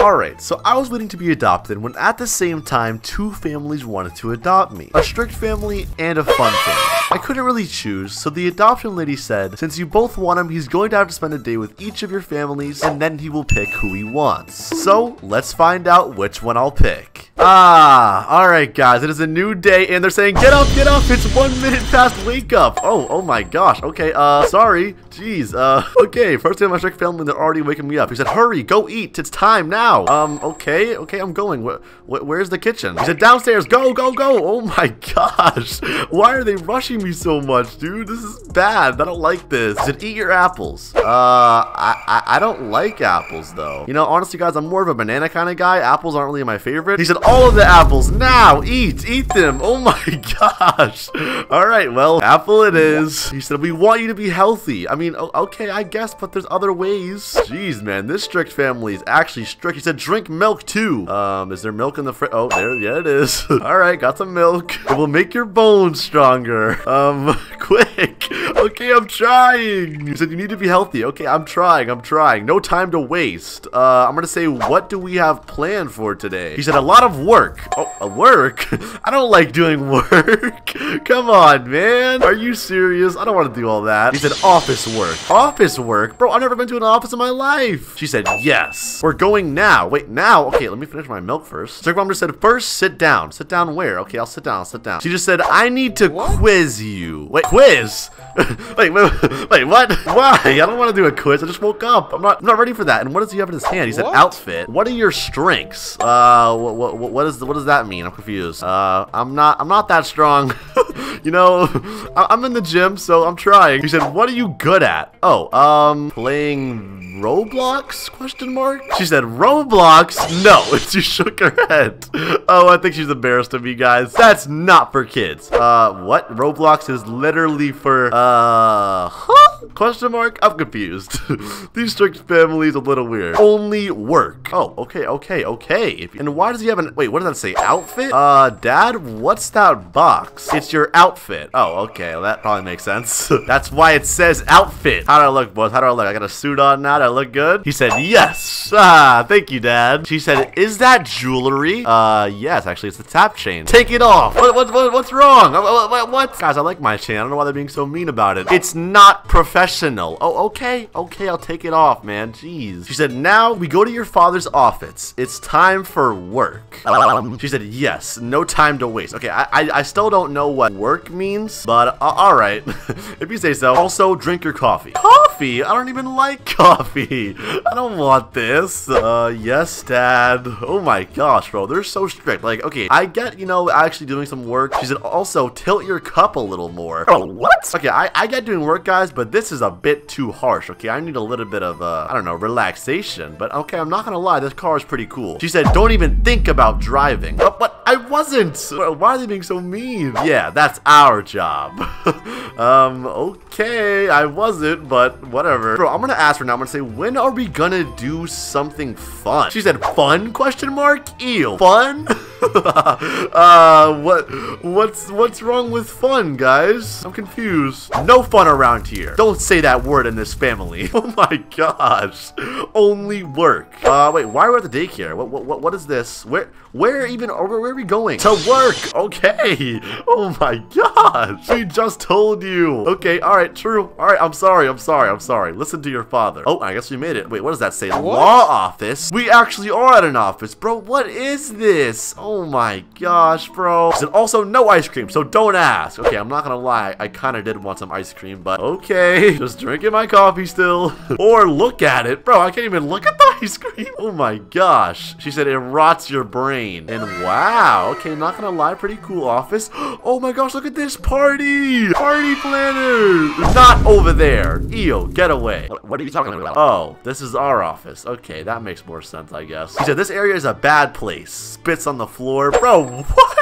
Alright, so I was waiting to be adopted when at the same time two families wanted to adopt me. A strict family and a fun family. I couldn't really choose, so the adoption lady said, since you both want him, he's going to have to spend a day with each of your families, and then he will pick who he wants. So, let's find out which one I'll pick. Ah, alright guys, it is a new day, and they're saying, get up, get up, it's one minute past wake up. Oh, oh my gosh, okay, uh, sorry, jeez, uh, okay, first day of my strict family, they're already waking me up. He said, hurry, go eat, it's time now. Um, okay, okay, I'm going. Wh wh where's the kitchen? He said, downstairs, go, go, go. Oh my gosh, why are they rushing me so much, dude? This is bad, I don't like this. He said, eat your apples. Uh, I, I, I don't like apples, though. You know, honestly, guys, I'm more of a banana kind of guy. Apples aren't really my favorite. He said, all of the apples, now, eat, eat them. Oh my gosh. All right, well, apple it is. He said, we want you to be healthy. I mean, okay, I guess, but there's other ways. Jeez, man, this strict family is actually strict. He said, drink milk too. Um, is there milk in the fridge? Oh, there, yeah, it is. all right, got some milk. It will make your bones stronger. Um, quick. Okay, I'm trying. He said, you need to be healthy. Okay, I'm trying, I'm trying. No time to waste. Uh, I'm gonna say, what do we have planned for today? He said, a lot of work. Oh, a work? I don't like doing work. Come on, man. Are you serious? I don't want to do all that. He said, office work. Office work? Bro, I've never been to an office in my life. She said, yes. We're going now. Wait, now? Okay, let me finish my milk first. Strict mom just said, first, sit down. Sit down where? Okay, I'll sit down. I'll sit down. She just said, I need to what? quiz you. Wait, quiz? wait, wait, wait, what? Why? I don't want to do a quiz. I just woke up. I'm not, I'm not ready for that. And what does he have in his hand? He said, what? outfit. What are your strengths? Uh, what, what, what, is, what does that mean? I'm confused. Uh, I'm not, I'm not that strong. you know, I'm in the gym, so I'm trying. He said, what are you good at? Oh, um, playing Roblox? Question mark. She said, Roblox? No. she shook her head. Oh, I think she's embarrassed of me, guys. That's not for kids. Uh, what? Roblox is literally for, uh, huh? Question mark? I'm confused. These strict families a little weird. Only work. Oh, okay, okay, okay. And why does he have an, wait, what does that say? Outfit? Uh, dad, what's that box? It's your outfit. Oh, okay, well, that probably makes sense. That's why it says outfit. How do I look, boys? How do I look? I got a suit on now. Do I look good? He said, yes. Ah, thank you, dad. She said, is that jewelry? Uh, yes, actually, it's the tap chain. Take it off. What, what, what what's wrong? What, what, what? Guys, I like my chain. I don't know why they're being so mean about it. It's not professional. Oh, okay. Okay, I'll take it off, man. Jeez. She said, now we go to your father's office. It's time for work. Um, she said, yes, no time to waste. Okay, I, I, I still don't know what work means, but uh, all right, if you say so. Also, drink your coffee. Coffee? I don't even like coffee. I don't want this. Uh, yes, dad. Oh my gosh, bro, they're so strict. Like, okay, I get, you know, actually doing some work. She said, also, tilt your cup a little more. Oh, what? Okay, I, I get doing work, guys, but this is a bit too harsh, okay? I need a little bit of, uh, I don't know, relaxation. But, okay, I'm not gonna lie, this car is pretty cool. She said, don't even think about driving. But I wasn't. Why are they being so mean? Yeah, that's our job. um, okay, I wasn't, but whatever. Bro, I'm gonna ask her now. I'm gonna say, when are we gonna do something fun? She said, fun? Question mark? Ew. Fun? uh, what, what's, what's wrong with fun, guys? I'm confused. No fun around here. Don't say that word in this family. Oh my gosh. Only work. Uh, wait, why are we at the daycare? What, what, what is this? Where, where even, are we going? To work. Okay. Oh my gosh. We just told you. Okay, all right, true. All right, I'm sorry. I'm sorry. I'm sorry. Listen to your father. Oh, I guess we made it. Wait, what does that say? What? Law office? We actually are at an office, bro. What is this? Oh my gosh, bro. And also, no ice cream, so don't ask. Okay, I'm not gonna lie. I kind of did want some ice cream, but okay. Just drinking my coffee still. or look at it. Bro, I can't even look at ice cream. Oh my gosh. She said it rots your brain. And wow. Okay, not gonna lie. Pretty cool office. Oh my gosh, look at this party. Party planner. Not over there. Eo, get away. What are you talking about? Oh, this is our office. Okay, that makes more sense, I guess. He said this area is a bad place. Spits on the floor. Bro, what?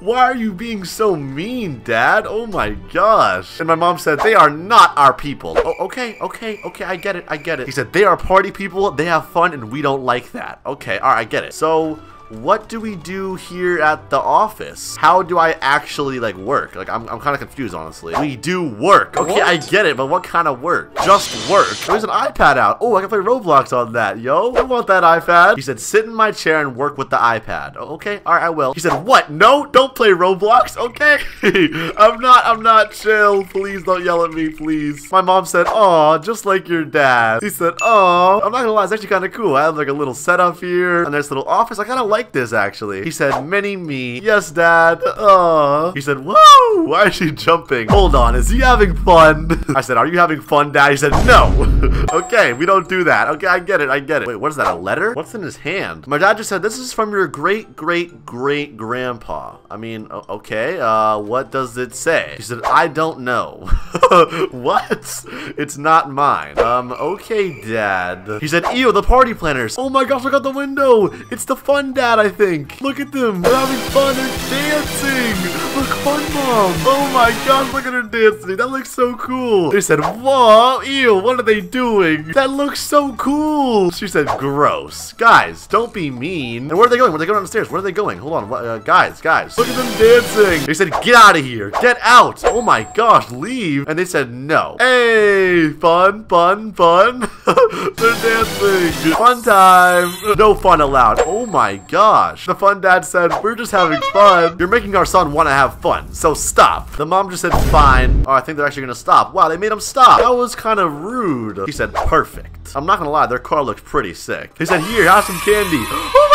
Why are you being so mean, Dad? Oh my gosh. And my mom said, they are not our people. Oh, okay, okay, okay, I get it, I get it. He said, they are party people, they have fun, and we don't like that. Okay, alright, I get it. So, what do we do here at the office? How do I actually like work? Like I'm, I'm kind of confused honestly. We do work. Okay, what? I get it, but what kind of work? Just work. There's an iPad out. Oh, I can play Roblox on that, yo. I want that iPad. He said, sit in my chair and work with the iPad. Oh, okay, all right, I will. He said, what? No, don't play Roblox. Okay, I'm not. I'm not chill. Please don't yell at me, please. My mom said, oh, just like your dad. He said, oh, I'm not gonna lie, it's actually kind of cool. I have like a little setup here, a nice little office. I kind of like this actually. He said, mini me. Yes, dad. Oh. He said, whoa, why is she jumping? Hold on, is he having fun? I said, are you having fun, dad? He said, no. okay, we don't do that. Okay, I get it, I get it. Wait, what is that, a letter? What's in his hand? My dad just said, this is from your great, great, great grandpa. I mean, okay, uh, what does it say? He said, I don't know. what? It's not mine. Um, okay, Dad. He said, ew, the party planners. Oh my gosh, look out the window. It's the fun dad, I think. Look at them. They're having fun. They're dancing. Look, fun mom. Oh my gosh, look at her dancing. That looks so cool. They said, whoa, ew, what are they doing? That looks so cool. She said, gross. Guys, don't be mean. And where are they going? Where are they going downstairs? Where are they going? Hold on, uh, guys, guys. Look at them dancing. They said, get out of here. Get out. Oh my gosh, leave. And they said, no. Hey, fun, fun, fun. They're dancing. Fun time. No fun allowed. Oh my gosh. The fun dad said, we're just having fun. You're making our son want to have fun, so stop. The mom just said, fine. Oh, I think they're actually going to stop. Wow, they made him stop. That was kind of rude. He said, perfect. I'm not to lie, their car looks pretty sick. He said, here, have some candy. Oh,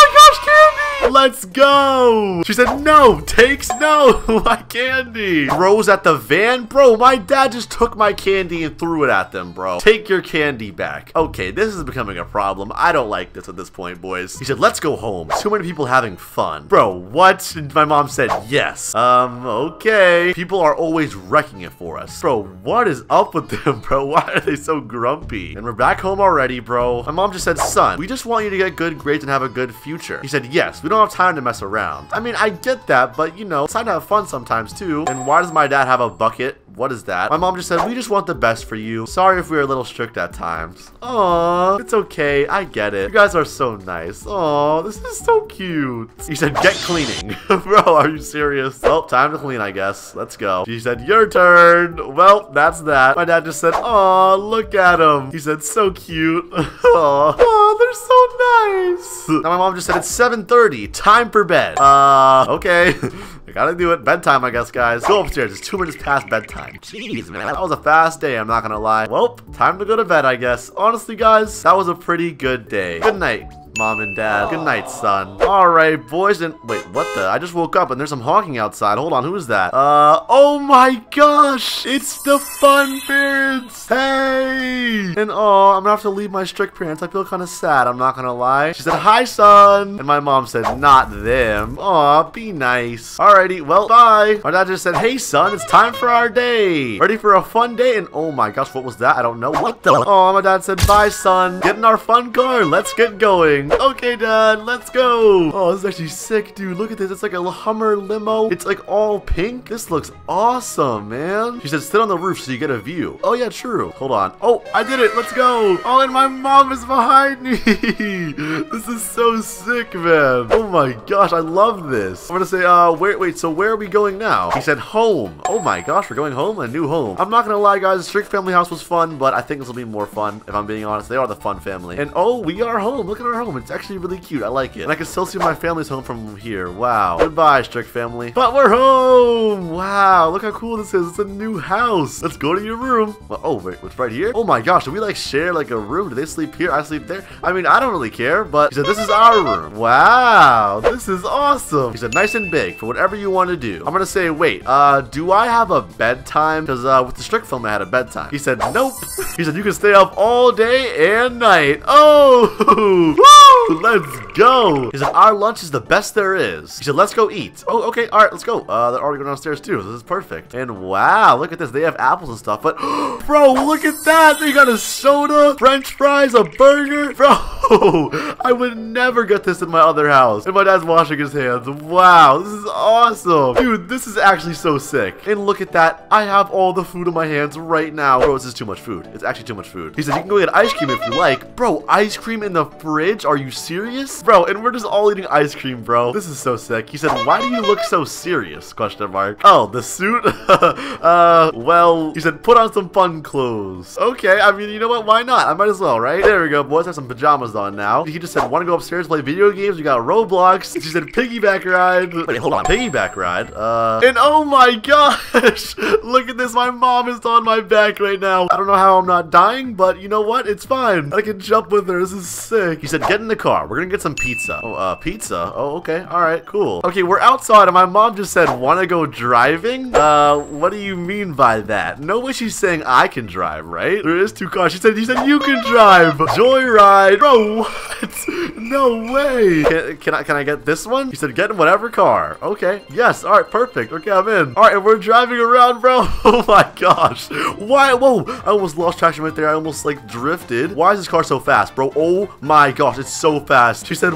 Let's go. She said, no, takes no. my candy. Throws at the van. Bro, my dad just took my candy and threw it at them, bro. Take your candy back. Okay, this is becoming a problem. I don't like this at this point, boys. He said, let's go home. Too many people having fun. Bro, what? My mom said, yes. Um, okay. People are always wrecking it for us. Bro, what is up with them, bro? Why are they so grumpy? And we're back home already, bro. My mom just said, son, we just want you to get good grades and have a good future. He said, yes, we don't have time to mess around. I mean, I get that, but you know, it's time to have fun sometimes too. And why does my dad have a bucket? What is that? My mom just said, we just want the best for you. Sorry if we were a little strict at times. Aww, it's okay. I get it. You guys are so nice. Aww, this is so cute. He said, get cleaning. Bro, are you serious? Well, time to clean, I guess. Let's go. She said, your turn. Well, that's that. My dad just said, aw, look at him. He said, so cute. Aww. Aww, they're so nice. Now my mom just said, it's 7.30. Time for bed. Uh, okay. Gotta do it. Bedtime, I guess, guys. Go upstairs. It's two minutes past bedtime. Jeez, man. That was a fast day, I'm not gonna lie. Well, time to go to bed, I guess. Honestly, guys, that was a pretty good day. Good night mom and dad. Good night, son. All right, boys and wait, what the? I just woke up and there's some honking outside. Hold on, who is that? Uh, oh my gosh, it's the fun parents. Hey, and oh, I'm gonna have to leave my strict parents. I feel kind of sad. I'm not gonna lie. She said, hi, son. And my mom said, not them. Aw, be nice. Alrighty, well, bye. My dad just said, hey, son, it's time for our day. Ready for a fun day? And oh my gosh, what was that? I don't know. What the? Oh, my dad said, bye, son. Get in our fun car. Let's get going. Okay, Dad, let's go. Oh, this is actually sick, dude. Look at this. It's like a Hummer limo. It's like all pink. This looks awesome, man. She said, sit on the roof so you get a view. Oh, yeah, true. Hold on. Oh, I did it. Let's go. Oh, and my mom is behind me. this is so sick, man. Oh my gosh, I love this. I'm gonna say, uh, wait, wait, so where are we going now? He said home. Oh my gosh, we're going home, a new home. I'm not gonna lie, guys, Strict Family House was fun, but I think this will be more fun, if I'm being honest. They are the fun family. And oh, we are home. Look at our home. It's actually really cute. I like it. And I can still see my family's home from here. Wow. Goodbye, Strict family. But we're home. Wow. Look how cool this is. It's a new house. Let's go to your room. Well, oh, wait. What's right here? Oh my gosh. Do we like share like a room? Do they sleep here? I sleep there? I mean, I don't really care, but he said, this is our room. Wow. This is awesome. He said, nice and big for whatever you want to do. I'm going to say, wait, uh, do I have a bedtime? Because uh, with the Strict film, I had a bedtime. He said, nope. He said, you can stay up all day and night. Oh, woo, Let's go. He said, our lunch is the best there is. He said, let's go eat. Oh, okay. All right, let's go. Uh, they're already going downstairs too. This is perfect. And wow, look at this. They have apples and stuff. But, bro, look at that. They got a soda, french fries, a burger. Bro, I would never get this in my other house. And my dad's washing his hands. Wow, this is awesome. Dude, this is actually so sick. And look at that. I have all the food in my hands right now. Bro, this is too much food. It's actually too much food. He said, you can go get ice cream if you like. Bro, ice cream in the fridge? Are you serious? Bro, and we're just all eating ice cream, bro. This is so sick. He said, why do you look so serious? Question mark. Oh, the suit? uh, well, he said, put on some fun clothes. Okay, I mean, you know what? Why not? I might as well, right? There we go, boys. I have some pajamas on now. He just said, want to go upstairs play video games? We got Roblox. She said, piggyback ride. Wait, hold on. Piggyback ride? Uh, and oh my gosh, look at this. My mom is on my back right now. I don't know how I'm not dying, but you know what? It's fine. I can jump with her. This is sick. He said, get in the car. We're gonna get some pizza. Oh, uh, pizza? Oh, okay. All right, cool. Okay, we're outside, and my mom just said, want to go driving? Uh, what do you mean by that? No way she's saying I can drive, right? There is two cars. She said, he said you can drive. Joyride. Bro, what? No way. Can, can I can I get this one? He said, get in whatever car. Okay. Yes. All right. Perfect. Okay, I'm in. All right, and we're driving around, bro. Oh my gosh. Why? Whoa. I almost lost traction right there. I almost like drifted. Why is this car so fast, bro? Oh my gosh. It's so fast. She said,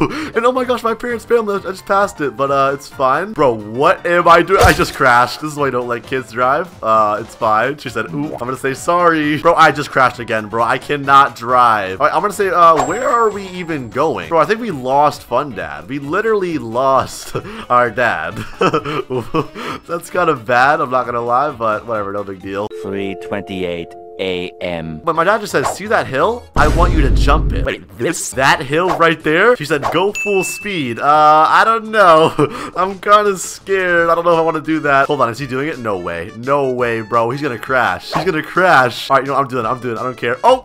And oh my gosh, my parents failed. I just passed it, but uh, it's fine. Bro, what am I doing? I just crashed. This is why I don't let kids drive. Uh, it's fine. She said, ooh, I'm gonna say sorry. Bro, I just crashed again, bro. I cannot drive. All right, I'm gonna say, uh, where are we even going? Bro, I think we lost Fun Dad. We literally lost our dad. That's kind of bad, I'm not gonna lie, but whatever, no big deal. 328 a.m. But my dad just said, see that hill? I want you to jump it. Wait, this? That hill right there? She said, go full speed. Uh, I don't know. I'm kind of scared. I don't know if I want to do that. Hold on, is he doing it? No way. No way, bro. He's gonna crash. He's gonna crash. All right, you know, I'm doing it. I'm doing it. I don't care. Oh,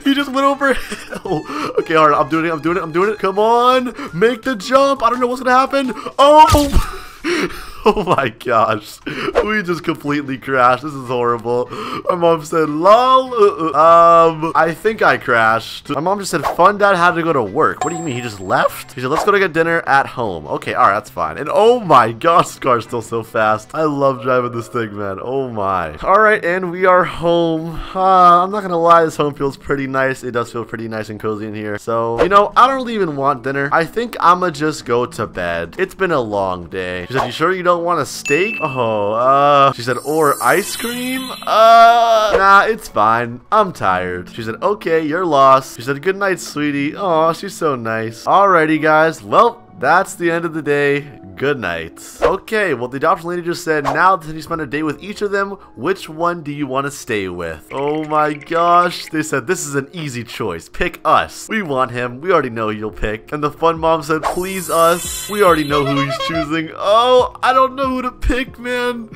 he just went over hill. Okay, all right, I'm doing it. I'm doing it. I'm doing it. Come on. Make the jump. I don't know what's gonna happen. Oh! Oh my gosh. We just completely crashed. This is horrible. My mom said, lol. Um, I think I crashed. My mom just said, fun dad had to go to work. What do you mean? He just left? He said, let's go to get dinner at home. Okay, all right, that's fine. And oh my gosh, this car's still so fast. I love driving this thing, man. Oh my. All right, and we are home. Uh, I'm not gonna lie, this home feels pretty nice. It does feel pretty nice and cozy in here. So, you know, I don't really even want dinner. I think I'ma just go to bed. It's been a long day. She said, you sure you don't want a steak? Oh, uh, she said, or ice cream? Uh, nah, it's fine. I'm tired. She said, okay, you're lost. She said, good night, sweetie. Oh, she's so nice. Alrighty, guys. Well, that's the end of the day. Good night. Okay, well, the adoption lady just said, now that you spend a day with each of them, which one do you want to stay with? Oh my gosh. They said, this is an easy choice. Pick us. We want him. We already know you'll pick. And the fun mom said, please us. We already know who he's choosing. Oh, I don't know who to pick, man.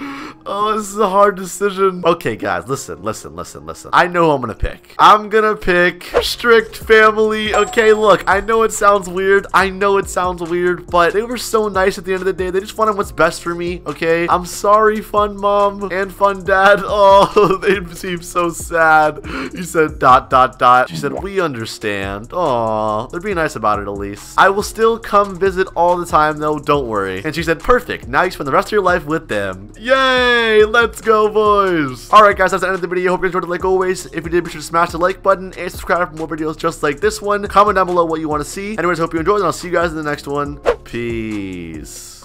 Oh, this is a hard decision. Okay, guys, listen, listen, listen, listen. I know who I'm gonna pick. I'm gonna pick strict family. Okay, look, I know it sounds weird. I know it sounds weird, but they were so nice at the end of the day. They just wanted what's best for me, okay? I'm sorry, fun mom and fun dad. Oh, they seem so sad. He said dot, dot, dot. She said, we understand. Oh, they're being nice about it at least. I will still come visit all the time though, don't worry. And she said, perfect. Now you spend the rest of your life with them. Yay! Let's go, boys! Alright, guys, that's the end of the video. Hope you enjoyed it like always. If you did, be sure to smash the like button and subscribe for more videos just like this one. Comment down below what you want to see. Anyways, hope you enjoyed, and I'll see you guys in the next one. Peace.